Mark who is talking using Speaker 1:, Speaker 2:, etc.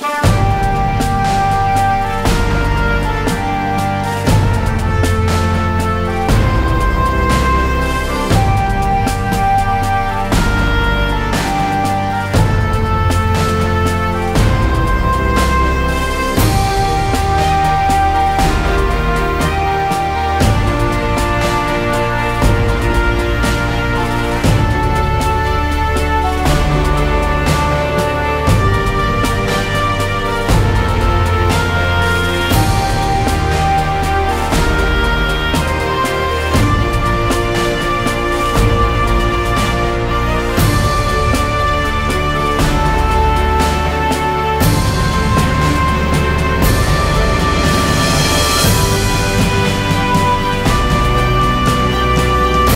Speaker 1: Bye.